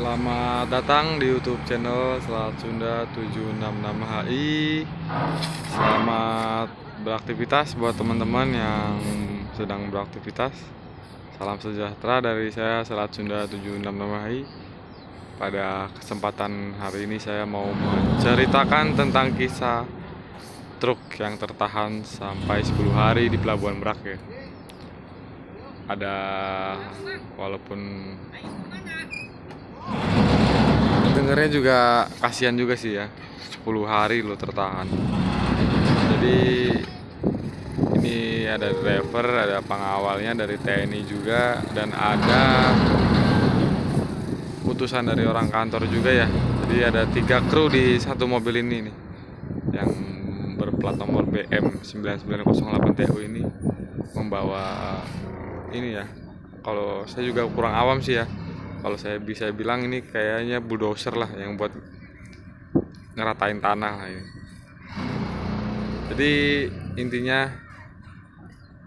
Selamat datang di YouTube channel Selat Sunda 766 HI. Selamat beraktivitas buat teman-teman yang sedang beraktivitas. Salam sejahtera dari saya Selat Sunda 766 HI. Pada kesempatan hari ini saya mau menceritakan tentang kisah truk yang tertahan sampai 10 hari di Pelabuhan Merak ya. Ada walaupun dengernya juga kasihan juga sih ya. 10 hari lo tertahan. Jadi ini ada driver ada pengawalnya dari TNI juga dan ada putusan dari orang kantor juga ya. Jadi ada tiga kru di satu mobil ini nih yang berplat nomor BM 9908 TU ini membawa ini ya. Kalau saya juga kurang awam sih ya kalau saya bisa bilang ini kayaknya bulldozer lah yang buat ngeratain tanah lah ini. Jadi intinya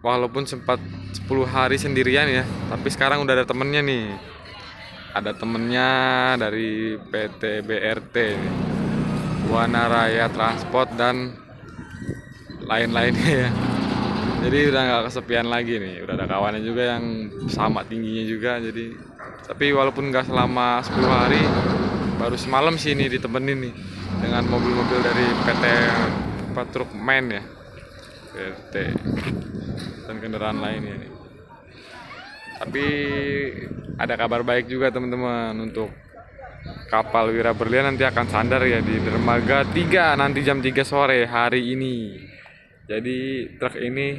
walaupun sempat 10 hari sendirian ya tapi sekarang udah ada temennya nih. Ada temennya dari PT BRT Buana Raya Transport dan lain-lainnya ya. Jadi udah nggak kesepian lagi nih. Udah ada kawannya juga yang sama tingginya juga jadi tapi walaupun nggak selama 10 hari baru semalam sih ini ditemenin nih dengan mobil-mobil dari PT Patruk Men ya. PT dan kendaraan lainnya nih tapi ada kabar baik juga teman-teman untuk kapal Wira Berlian nanti akan sandar ya di dermaga 3 nanti jam 3 sore hari ini. Jadi truk ini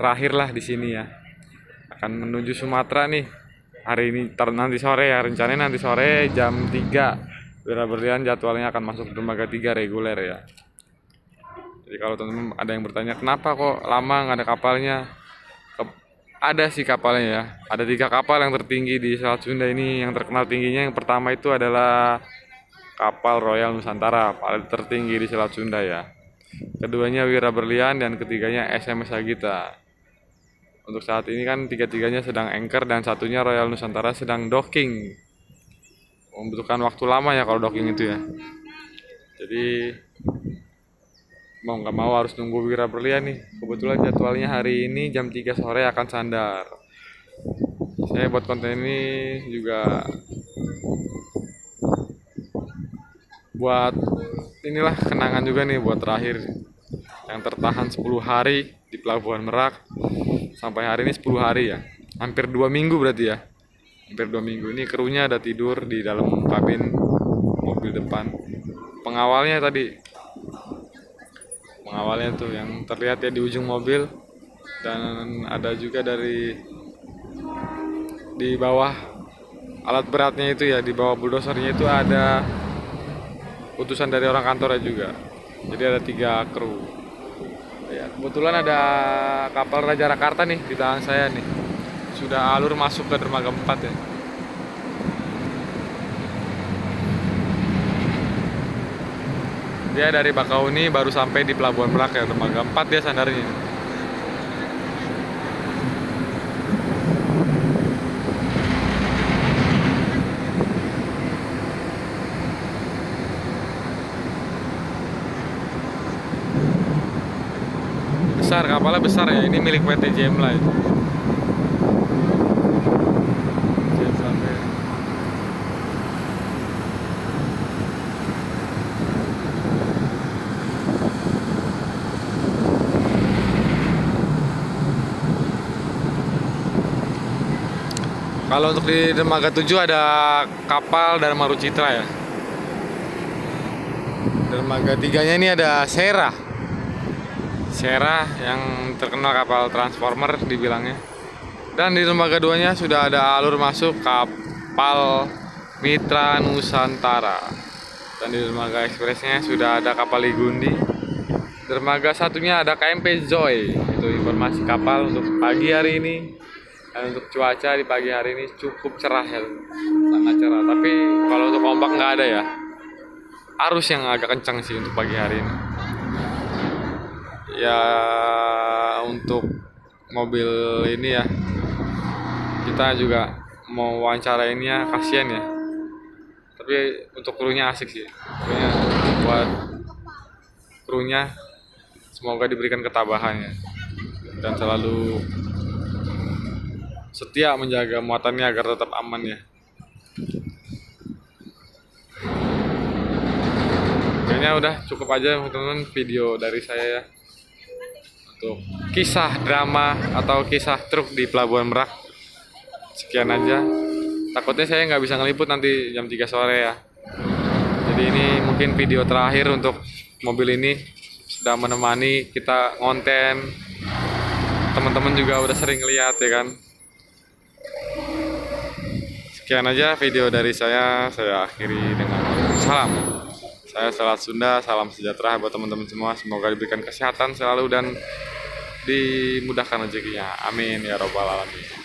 terakhirlah di sini ya akan menuju Sumatera nih. Hari ini nanti sore ya rencananya nanti sore jam 3 Wira Berlian jadwalnya akan masuk dermaga 3 reguler ya. Jadi kalau teman-teman ada yang bertanya kenapa kok lama nggak ada kapalnya? Ada sih kapalnya ya. Ada tiga kapal yang tertinggi di Selat Sunda ini. Yang terkenal tingginya yang pertama itu adalah kapal Royal Nusantara paling tertinggi di Selat Sunda ya. Keduanya Wira Berlian dan ketiganya SMS Agita untuk saat ini kan tiga-tiganya sedang anchor dan satunya Royal Nusantara sedang docking. Membutuhkan waktu lama ya kalau docking itu ya. Jadi mau nggak mau harus nunggu Wira Berlian nih. Kebetulan jadwalnya hari ini jam 3 sore akan sandar. Saya buat konten ini juga buat inilah kenangan juga nih buat terakhir yang tertahan 10 hari di Pelabuhan Merak sampai hari ini 10 hari ya. Hampir dua minggu berarti ya. Hampir dua minggu. Ini krunya ada tidur di dalam kabin mobil depan. Pengawalnya tadi. Pengawalnya tuh yang terlihat ya di ujung mobil. Dan ada juga dari di bawah alat beratnya itu ya di bawah bulldozernya itu ada putusan dari orang kantornya juga. Jadi ada tiga kru ya kebetulan ada kapal Raja Rakarta nih di tangan saya nih. Sudah alur masuk ke dermaga 4 ya. Dia dari Bakauni baru sampai di Pelabuhan Merak ya dermaga 4 dia sandarnya besar kapalnya besar ya ini milik PT Jemla itu Kalau untuk di dermaga 7 ada kapal Dharma Citra ya. Dermaga tiganya ini ada Sera. Sera yang terkenal kapal transformer dibilangnya. Dan di lembaga duanya sudah ada alur masuk kapal Mitra Nusantara. Dan di dermaga ekspresnya sudah ada kapal Ligundi dermaga satunya ada KMP Joy. Itu informasi kapal untuk pagi hari ini. Dan untuk cuaca di pagi hari ini cukup cerah ya. Sangat cerah. Tapi kalau untuk ombak nggak ada ya. Arus yang agak kencang sih untuk pagi hari ini ya untuk mobil ini ya. Kita juga mau wawancarainnya kasihan ya. Tapi untuk krunya asik sih. Krunya buat krunya semoga diberikan ketabahannya dan selalu setia menjaga muatannya agar tetap aman ya. Kayaknya udah cukup aja teman-teman video dari saya ya untuk kisah drama atau kisah truk di Pelabuhan Merak. Sekian aja. Takutnya saya nggak bisa ngeliput nanti jam 3 sore ya. Jadi ini mungkin video terakhir untuk mobil ini. Sudah menemani kita ngonten. Teman-teman juga udah sering lihat ya kan? Sekian aja video dari saya. Saya akhiri dengan salam saya Salat Sunda salam sejahtera buat teman-teman semua. Semoga diberikan kesehatan selalu dan dimudahkan rezekinya. Amin ya robbal alamin